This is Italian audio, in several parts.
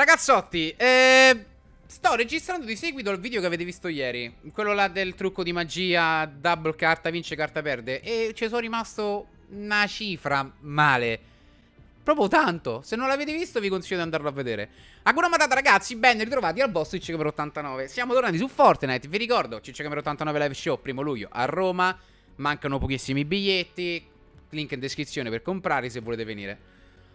Ragazzotti, eh, sto registrando di seguito il video che avete visto ieri. Quello là del trucco di magia, double carta vince, carta perde. E ci sono rimasto una cifra male. Proprio tanto. Se non l'avete visto vi consiglio di andarlo a vedere. Ancora matata ragazzi, ben ritrovati al boss Ciccio 89. Siamo tornati su Fortnite, vi ricordo, Ciccio 89 live show, primo luglio a Roma. Mancano pochissimi biglietti. Link in descrizione per comprare se volete venire.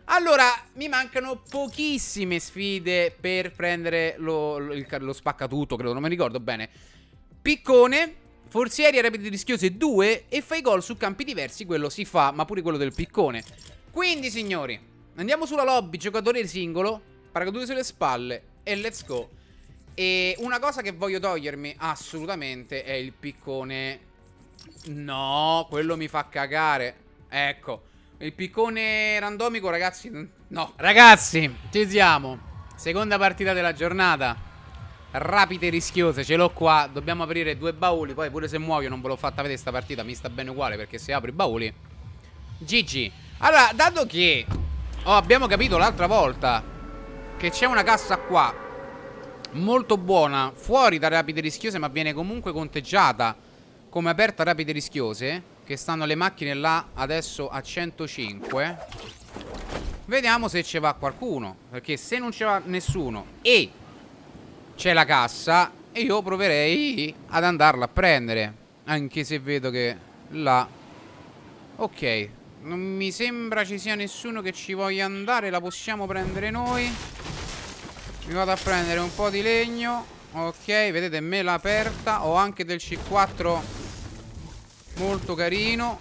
Allora, mi mancano pochissime sfide per prendere lo, lo, il, lo spaccatutto, credo, non mi ricordo bene. Piccone, forzieri rapidi rischiose 2 e fai gol su campi diversi, quello si fa, ma pure quello del piccone. Quindi, signori, andiamo sulla lobby, giocatore singolo, paracadute sulle spalle e let's go. E una cosa che voglio togliermi assolutamente è il piccone. No, quello mi fa cagare. Ecco. Il piccone randomico, ragazzi, no. Ragazzi, ci siamo. Seconda partita della giornata. Rapide rischiose, ce l'ho qua. Dobbiamo aprire due bauli. Poi pure se muoio non ve l'ho fatta vedere sta partita. Mi sta bene uguale perché se apro i bauli. GG. Allora, dato che oh, abbiamo capito l'altra volta che c'è una cassa qua molto buona, fuori da rapide rischiose, ma viene comunque conteggiata come aperta rapide rischiose che stanno le macchine là adesso a 105 Vediamo se ce va qualcuno Perché se non ce va nessuno E c'è la cassa Io proverei ad andarla a prendere Anche se vedo che là Ok Non mi sembra ci sia nessuno che ci voglia andare La possiamo prendere noi. Mi vado a prendere un po' di legno Ok, vedete me l'ha aperta Ho anche del C4 Molto carino.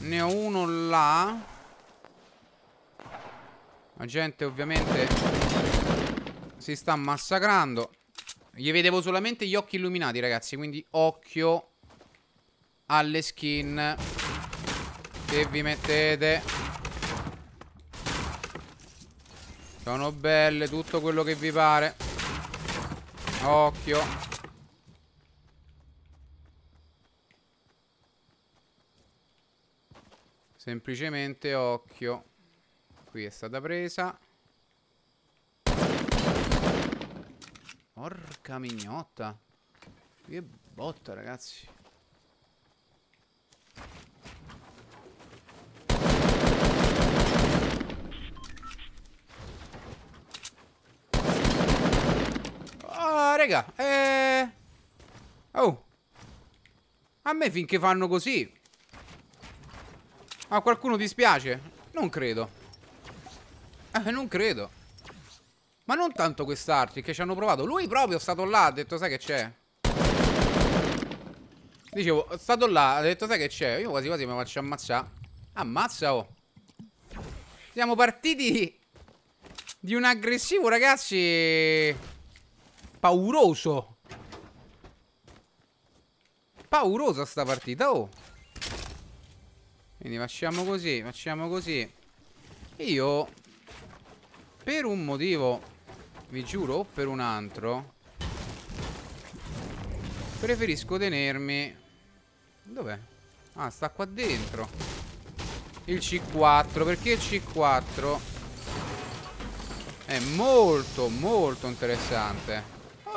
Ne ho uno là. La gente ovviamente Si sta massacrando. Gli vedevo solamente gli occhi illuminati ragazzi Quindi occhio Alle skin Che vi mettete. Sono belle Tutto quello che vi pare. Occhio Semplicemente occhio. Qui è stata presa. Porca mignotta. Che botta ragazzi. Oh raga eh... Oh. A me finché fanno così a qualcuno dispiace? Non credo. Eh, non credo. Ma non tanto quest'Arti che ci hanno provato. Lui proprio è stato là, ha detto sai che c'è. Dicevo, è stato là, ha detto sai che c'è. Io quasi quasi mi faccio ammazzare. Ammazza, oh. Siamo partiti di un aggressivo, ragazzi. Pauroso. Paurosa sta partita, oh. Quindi facciamo così, facciamo così. Io, per un motivo, vi giuro, o per un altro, preferisco tenermi... Dov'è? Ah, sta qua dentro. Il C4, perché il C4 è molto, molto interessante.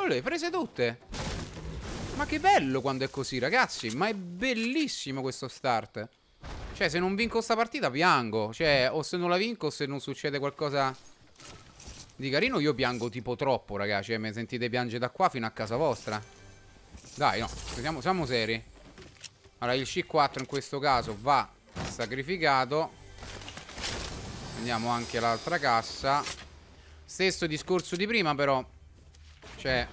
Le prese tutte. Ma che bello quando è così, ragazzi. Ma è bellissimo questo start. Cioè, se non vinco sta partita, piango. Cioè, o se non la vinco, o se non succede qualcosa di carino, io piango tipo troppo, ragazzi. Cioè, mi sentite piangere da qua fino a casa vostra. Dai, no, siamo, siamo seri. Allora, il C4 in questo caso va sacrificato. Andiamo anche all'altra cassa. Stesso discorso di prima, però. Cioè,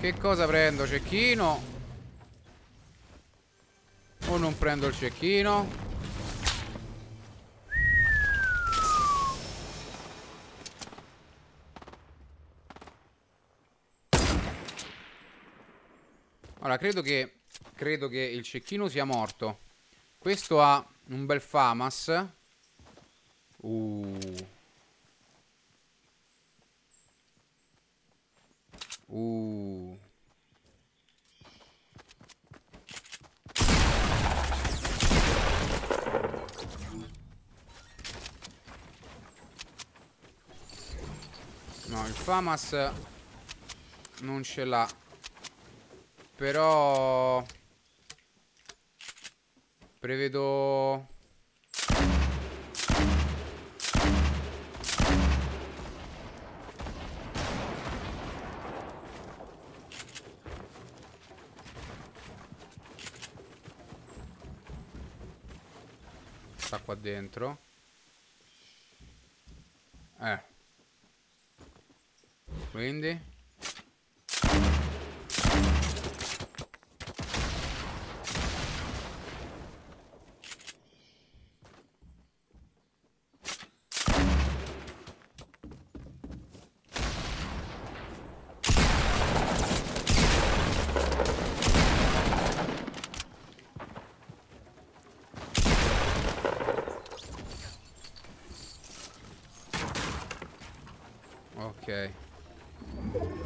che cosa prendo? Cecchino o non prendo il cecchino? Ora credo che Credo che il cecchino sia morto. Questo ha un bel famas. Uh. Uh No, il FAMAS non ce l'ha. Però... Prevedo... Sta qua dentro. Eh. Quindi...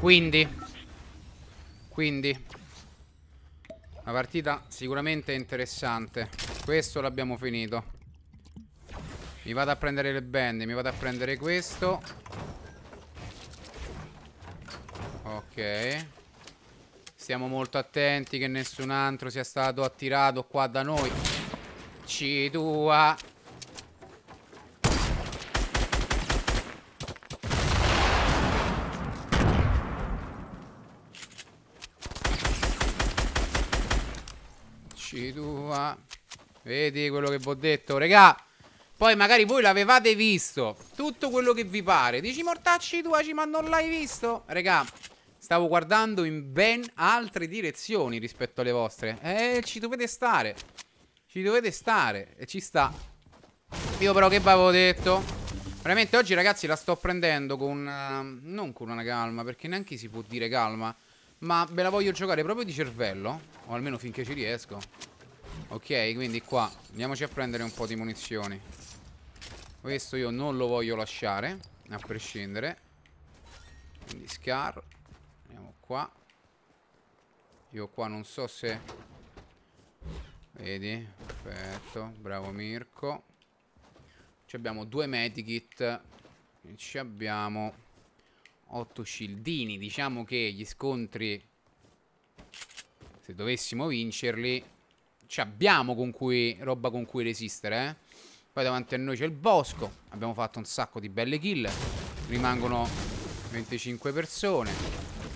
Quindi Quindi Una partita sicuramente interessante. Questo l'abbiamo finito. Mi vado a prendere le bende Mi vado a prendere questo. Ok. Stiamo molto attenti che nessun altro sia stato attirato qua da noi. C2 Vedi quello che vi ho detto, regà. Poi magari voi l'avevate visto. Tutto quello che vi pare. Dici mortacci tua, ma non l'hai visto? Regà, stavo guardando in ben altre direzioni rispetto alle vostre. Eh, ci dovete stare. Ci dovete stare. E ci sta. Io però che vi avevo detto? Veramente oggi ragazzi la sto prendendo con... Uh, non con una calma, perché neanche si può dire calma. Ma ve la voglio giocare proprio di cervello O almeno finché ci riesco Ok, quindi qua Andiamoci a prendere un po' di munizioni. Questo io non lo voglio lasciare A prescindere. Quindi Scar Andiamo qua. Io qua non so se Vedi Perfetto Bravo Mirko. Ci abbiamo due medikit E ci abbiamo 8 shieldini Diciamo che gli scontri Se dovessimo vincerli Ci abbiamo con cui Roba con cui resistere eh? Poi davanti a noi c'è il bosco Abbiamo fatto un sacco di belle kill. Rimangono 25 persone.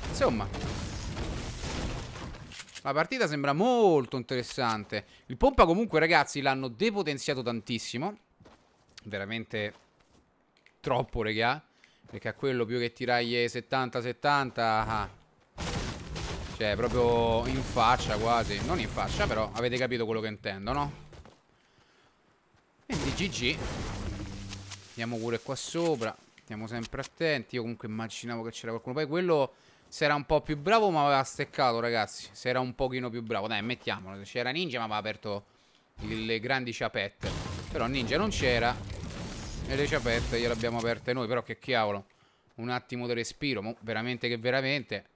Insomma. La partita sembra molto interessante. Il pompa comunque ragazzi l'hanno depotenziato tantissimo. Veramente Troppo regà. Perché a quello più che tiraglie 70-70 ah. Cioè proprio in faccia quasi. Non in faccia però avete capito quello che intendo no? Quindi GG Andiamo pure qua sopra Stiamo sempre attenti. Io comunque immaginavo che c'era qualcuno. Poi quello se era un po' più bravo mi aveva steccato ragazzi. Se era un pochino più bravo. Dai mettiamolo. C'era ninja mi aveva aperto le grandi ciapette. Però ninja non c'era. E le ciapette gliele abbiamo aperte noi. Però che cavolo. Un attimo di respiro. Mo, Veramente che veramente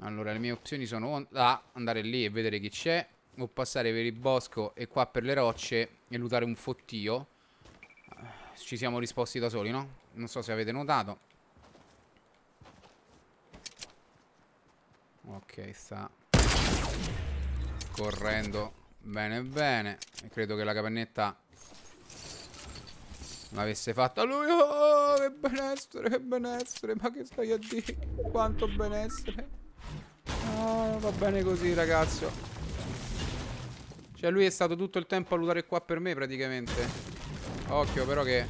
Allora le mie opzioni sono A andare lì e vedere chi c'è O passare per il bosco e qua per le rocce E lutare un fottio. Ci siamo risposti da soli no? Non so se avete notato. Ok sta Correndo Bene bene. Credo che la capannetta l'avesse fatto a lui. Oh che benessere che benessere. Ma che stai a dire? Quanto benessere va bene così ragazzo cioè lui è stato tutto il tempo a lutare qua per me praticamente occhio però che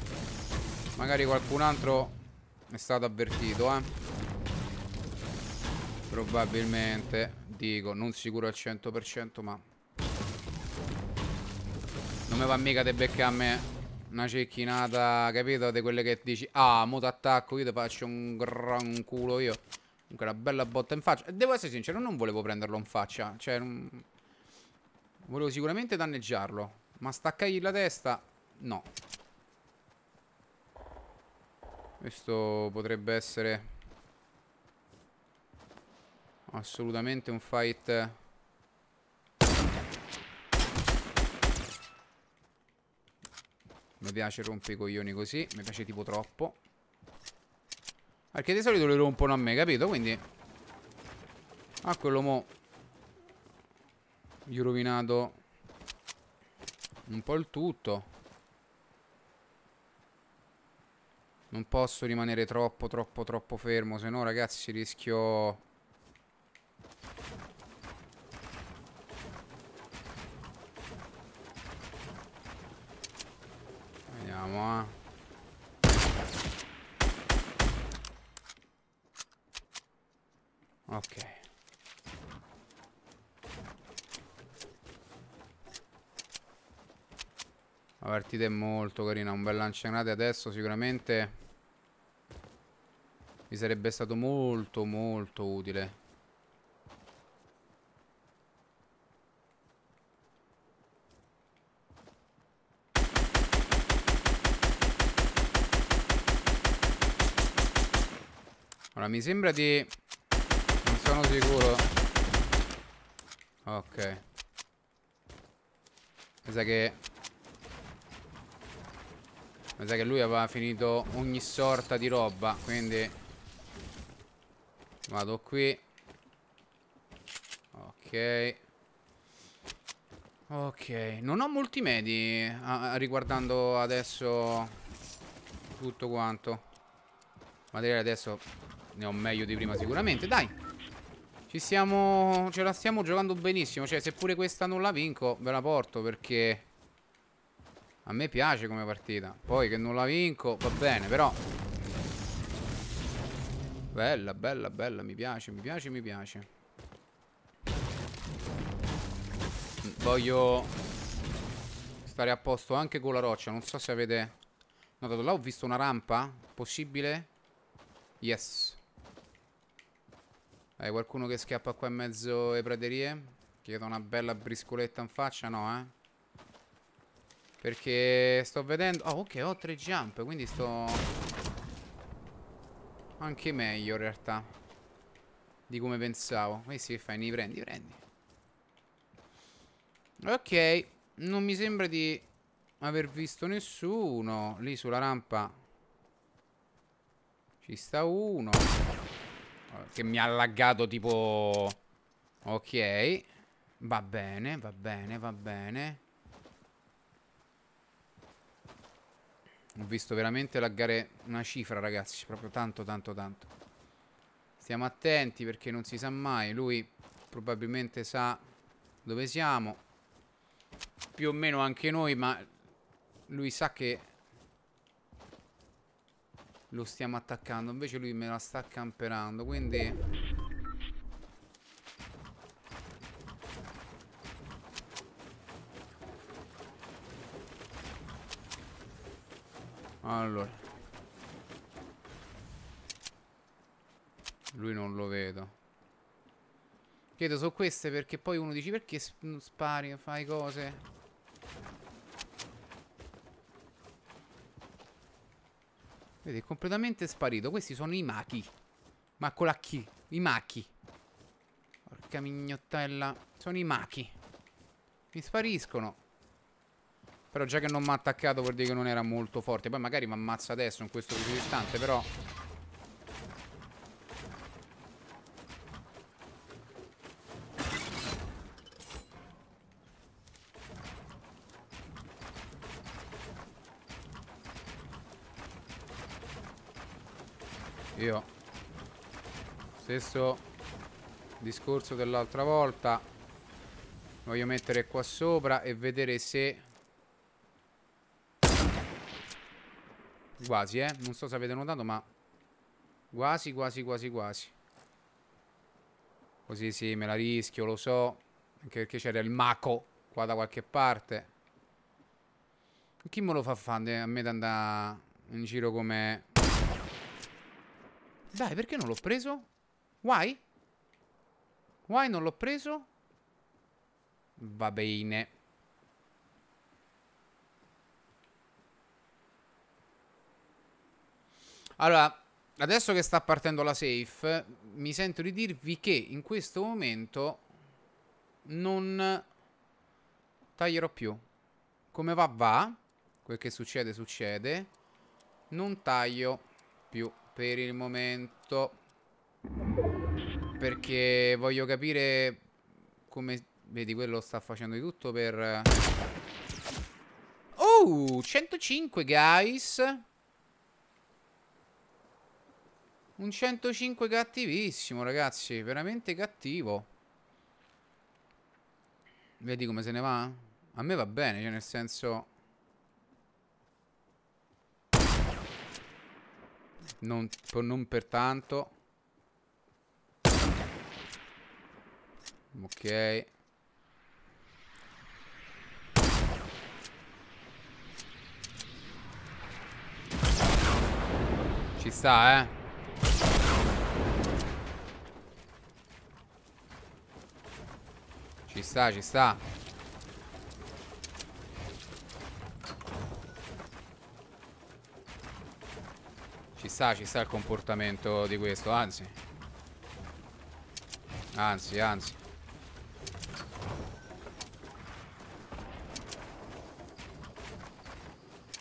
magari qualcun altro è stato avvertito eh probabilmente dico non sicuro al 100% ma non mi va mica di beccarmi una cecchinata, capito? Di quelle che dici, ah, mo attacco, io ti faccio un gran culo io. Comunque una bella botta in faccia. Devo essere sincero, non volevo prenderlo in faccia. Cioè, non... volevo sicuramente danneggiarlo. Ma staccargli la testa, no. Questo potrebbe essere assolutamente un fight Mi piace rompe i coglioni così Mi piace tipo troppo Perché di solito li rompono a me, capito? Quindi... A quello mo... Gli ho rovinato... Un po' il tutto. Non posso rimanere troppo, troppo, troppo fermo. Se no, ragazzi, rischio... Vediamo, eh. Ok. La partita è molto carina, un bel lanciagranate adesso sicuramente mi sarebbe stato molto molto utile. Ora mi sembra di sono sicuro. Ok. Mi sa che... Mi sa che lui aveva finito ogni sorta di roba, quindi... Vado qui. Ok. Ok. Non ho molti medi riguardando adesso tutto quanto. Materiale adesso ne ho meglio di prima sicuramente. Dai. Ci stiamo... Ce la stiamo giocando benissimo Cioè se pure questa non la vinco Ve la porto perché A me piace come partita Poi che non la vinco va bene però Bella bella bella Mi piace mi piace mi piace Voglio Stare a posto anche con la roccia Non so se avete notato Là ho visto una rampa Possibile? Yes hai qualcuno che scappa qua in mezzo alle praterie? Chiedo una bella briscoletta in faccia? No, eh? Perché sto vedendo... Oh, ok, ho tre jump, quindi sto... Anche meglio, in realtà. Di come pensavo. Questi che fai? Ne prendi? Prendi. Ok. Non mi sembra di aver visto nessuno. Lì sulla rampa. Ci sta uno. Che mi ha laggato tipo... Ok. Va bene, va bene, va bene. Ho visto veramente laggare una cifra, ragazzi. Proprio tanto, tanto, tanto. Stiamo attenti perché non si sa mai. Lui probabilmente sa dove siamo. Più o meno anche noi, ma lui sa che lo stiamo attaccando Invece lui me la sta camperando Quindi Allora Lui non lo vedo Chiedo su queste perché poi uno dice perché spari, fai cose Vedi, è completamente sparito. Questi sono i machi. Ma con la chi? I machi. Porca mignottella. Sono i machi. Mi spariscono. Però già che non mi ha attaccato vuol dire che non era molto forte. Poi magari mi ammazza adesso in questo istante, però... Io. Stesso discorso dell'altra volta. Voglio mettere qua sopra e vedere se Quasi eh Non so se avete notato ma Quasi quasi quasi quasi Così sì me la rischio lo so Anche perché c'era il Mako Qua da qualche parte Chi me lo fa fare a me di andare in giro come dai, perché non l'ho preso? Why? Why non l'ho preso? Va bene. Allora, adesso che sta partendo la safe, mi sento di dirvi che in questo momento non taglierò più. Come va va, quel che succede succede, non taglio più. per il momento. Perché voglio capire come... Vedi, quello sta facendo di tutto per... Oh, 105, guys. Un 105 cattivissimo, ragazzi. Veramente cattivo. Vedi come se ne va? A me va bene, cioè nel senso... Non, non per tanto. Ok. Ci sta, eh. Ci sta, ci sta. Ci sta, ci sta il comportamento di questo, anzi. Anzi, anzi.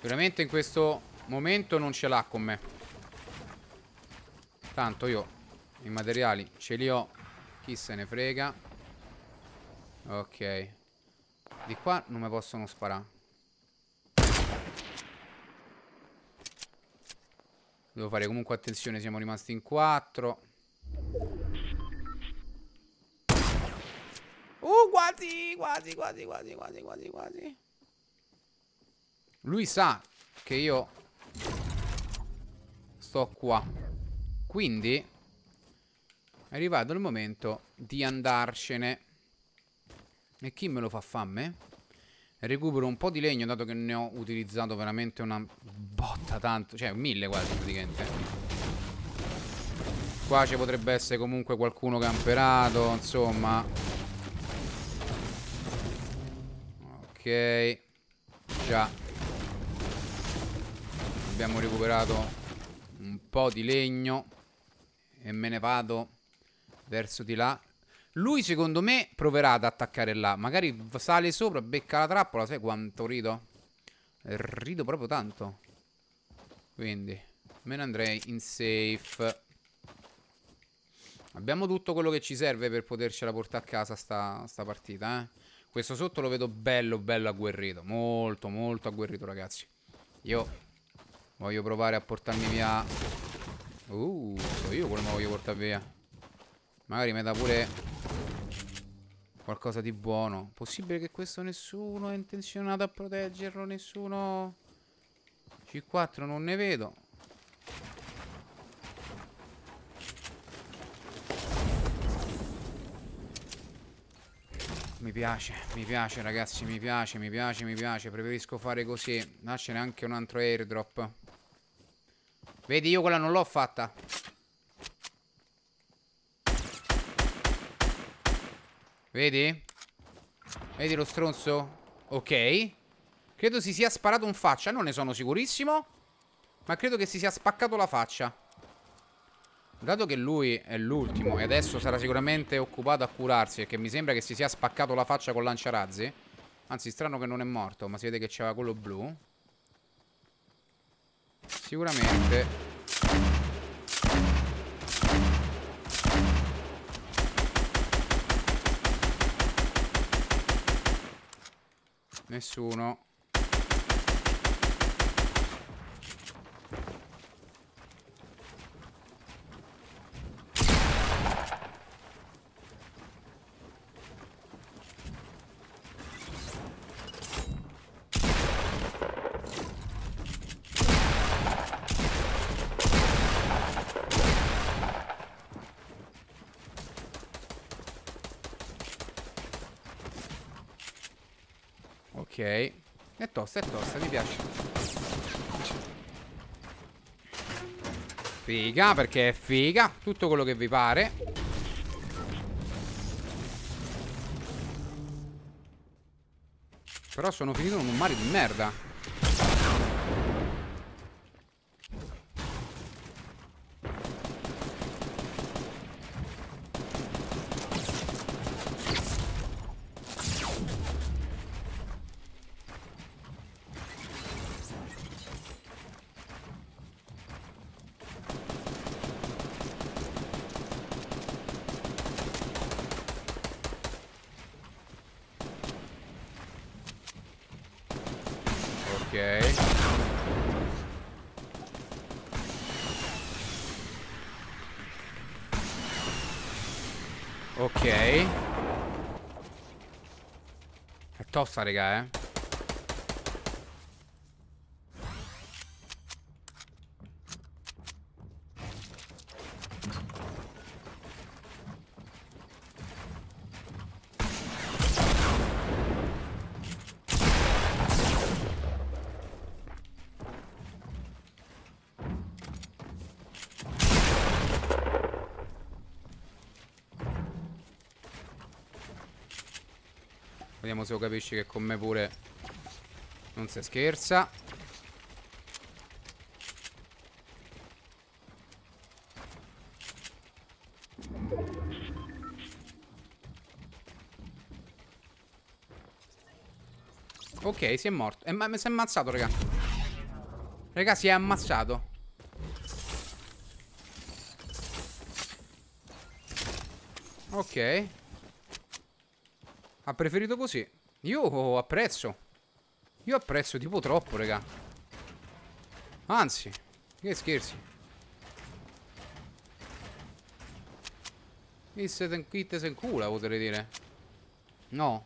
Veramente in questo momento non ce l'ha con me. Tanto io i materiali ce li ho. Chi se ne frega. Ok. Di qua non mi possono sparare. Devo fare comunque attenzione, siamo rimasti in quattro. Uh, quasi, quasi, quasi, quasi, quasi, quasi, quasi. Lui sa che io sto qua. Quindi è arrivato il momento di andarcene. E chi me lo fa fame? Recupero un po' di legno dato che ne ho utilizzato veramente una botta tanto. Cioè mille quasi praticamente. Qua ci potrebbe essere comunque qualcuno camperato. Insomma. Ok. Già. Abbiamo recuperato un po' di legno. E me ne vado verso di là. Lui secondo me proverà ad attaccare là. Magari sale sopra, becca la trappola Sai quanto rido? Rido proprio tanto. Quindi Me ne andrei in safe. Abbiamo tutto quello che ci serve Per potercela portare a casa sta, sta partita eh? Questo sotto lo vedo bello bello agguerrito. Molto molto agguerrito ragazzi. Io Voglio provare a portarmi via. Uh, io quello mi voglio portare via. Magari mi dà pure Qualcosa di buono. Possibile che questo nessuno è intenzionato a proteggerlo, nessuno... C4 non ne vedo. Mi piace, mi piace ragazzi, mi piace, mi piace, mi piace. Preferisco fare così. Là ce n'è anche un altro airdrop. Vedi, io quella non l'ho fatta. Vedi? Vedi lo stronzo? Ok Credo si sia sparato in faccia Non ne sono sicurissimo Ma credo che si sia spaccato la faccia Dato che lui è l'ultimo E adesso sarà sicuramente occupato a curarsi Perché mi sembra che si sia spaccato la faccia con lanciarazzi Anzi strano che non è morto Ma si vede che c'era quello blu Sicuramente Nessuno. Ok. È tosta, è tosta, mi piace. Figa, perché è figa. Tutto quello che vi pare. Però sono finito in un mare di merda. Ok. Ok. È tosta, raga, eh. Vediamo se lo capisci che con me pure non si scherza. Ok, si è morto. Eh, ma si è ammazzato, raga. Raga, si è ammazzato. Ok. Ha preferito così. Io apprezzo. Io apprezzo tipo troppo, raga. Anzi, che scherzi. Qui te se in culo, potrei dire. No.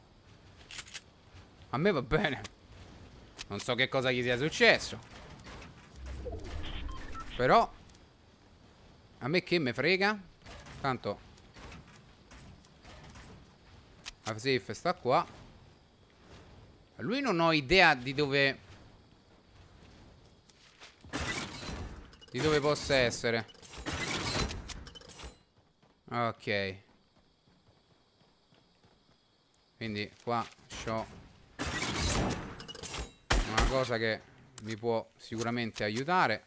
A me va bene. Non so che cosa gli sia successo. Però... A me che me frega? Tanto safe sta qua. Lui non ho idea di dove Di dove possa essere. Ok. Quindi qua ho Una cosa che mi può sicuramente aiutare.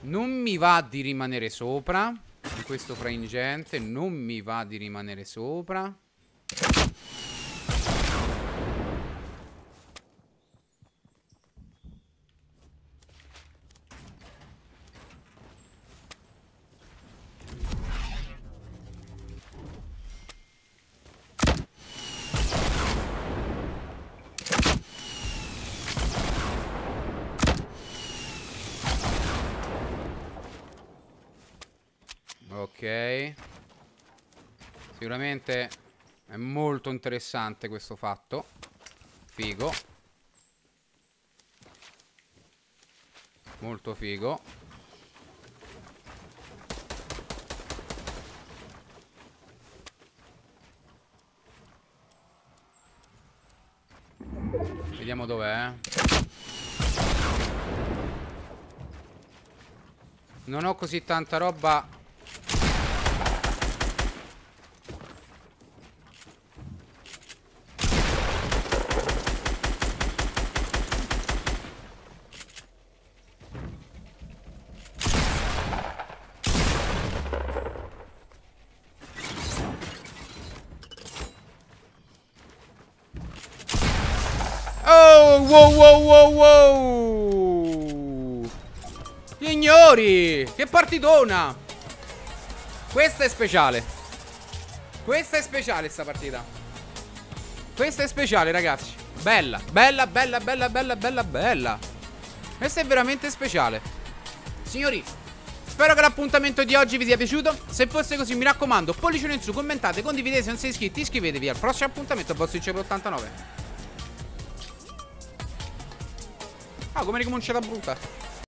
Non mi va di rimanere sopra di questo frangente non mi va di rimanere sopra Ok. Sicuramente è molto interessante questo fatto. Figo. Molto figo. Vediamo dov'è. Non ho così tanta roba wow, wow, wow, wow. Signori, che partitona. Questa è speciale. Questa è speciale, sta partita. Questa è speciale, ragazzi. Bella, bella, bella, bella, bella, bella, bella. Questa è veramente speciale. Signori, spero che l'appuntamento di oggi vi sia piaciuto. Se fosse così, mi raccomando, pollicione in su, commentate, condividete se non siete iscritti, iscrivetevi al prossimo appuntamento, Boss 89. Ah, come ricomincia da brutta.